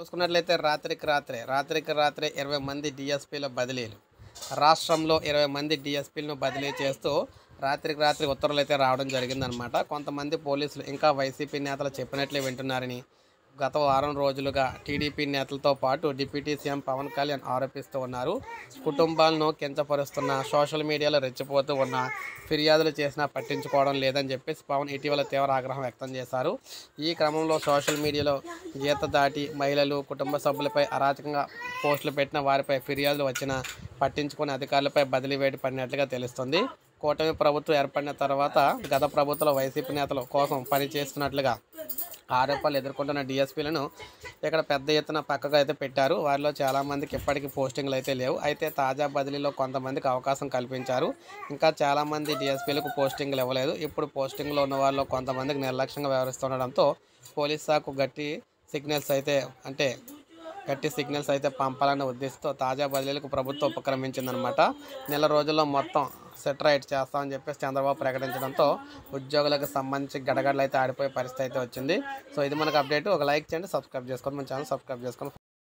చూసుకున్నట్లయితే రాత్రికి రాత్రే రాత్రికి రాత్రే ఇరవై మంది డిఎస్పీల బదిలీలు. రాష్ట్రంలో ఇరవై మంది డిఎస్పీలను బదిలీ చేస్తూ రాత్రికి రాత్రి ఉత్తర్వులు అయితే రావడం జరిగిందనమాట. కొంతమంది పోలీసులు ఇంకా వైసీపీ నేతలు చెప్పినట్లే వింటున్నారని గత వారం రోజులుగా టీడీపీ నేతలతో పాటు డిప్యూటీ సీఎం పవన్ కళ్యాణ్ ఆరోపిస్తూ ఉన్నారు. కుటుంబాలను కించపరుస్తున్న సోషల్ మీడియాలో రెచ్చిపోతూ ఉన్న ఫిర్యాదులు చేసినా పట్టించుకోవడం లేదని చెప్పేసి పవన్ ఇటీవల తీవ్ర ఆగ్రహం వ్యక్తం చేశారు. ఈ క్రమంలో సోషల్ మీడియాలో గీత దాటి మహిళలు కుటుంబ సభ్యులపై అరాచకంగా పోస్టులు పెట్టిన వారిపై ఫిర్యాదులు వచ్చినా పట్టించుకుని అధికారులపై బదిలీ వేడి పడినట్లుగా తెలుస్తుంది. కూటమి ప్రభుత్వం ఏర్పడిన తర్వాత గత ప్రభుత్వంలో వైసీపీ నేతల కోసం పనిచేస్తున్నట్లుగా ఆరోపణలు ఎదుర్కొంటున్న డిఎస్పీలను ఇక్కడ పెద్ద ఎత్తున పక్కగా అయితే పెట్టారు. వారిలో చాలామందికి ఇప్పటికీ పోస్టింగ్లు అయితే లేవు. అయితే తాజా బదిలీలో కొంతమందికి అవకాశం కల్పించారు. ఇంకా చాలామంది డిఎస్పీలకు పోస్టింగ్లు ఇవ్వలేదు. ఇప్పుడు పోస్టింగ్లో ఉన్న వాళ్ళు కొంతమందికి నిర్లక్ష్యంగా వ్యవహరిస్తుండడంతో పోలీస్ శాఖకు గట్టి సిగ్నల్స్ అయితే అంటే గట్టి సిగ్నల్స్ అయితే పంపాలనే ఉద్దేశంతో తాజా బదిలీలకు ప్రభుత్వం ఉపక్రమించిందనమాట నెల రోజుల్లో మొత్తం సెటరైట్ చేస్తామని చెప్పేసి చంద్రబాబు ప్రకటించడంతో ఉద్యోగులకు సంబంధించి గడగడలు అయితే ఆడిపోయే పరిస్థితి అయితే వచ్చింది. సో ఇది మనకు అప్డేట్. ఒక లైక్ చేయండి సబ్స్క్రైబ్ చేసుకోండి. మన ఛానల్ సబ్స్క్రైబ్ చేసుకోండి.